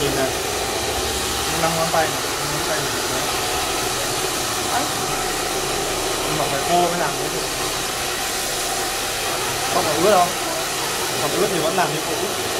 thì là năm ngón tay này ngón tay này đấy. nhưng mà phải cô mới làm thế được không phải ướt đâu còn ướt thì vẫn làm như cũ.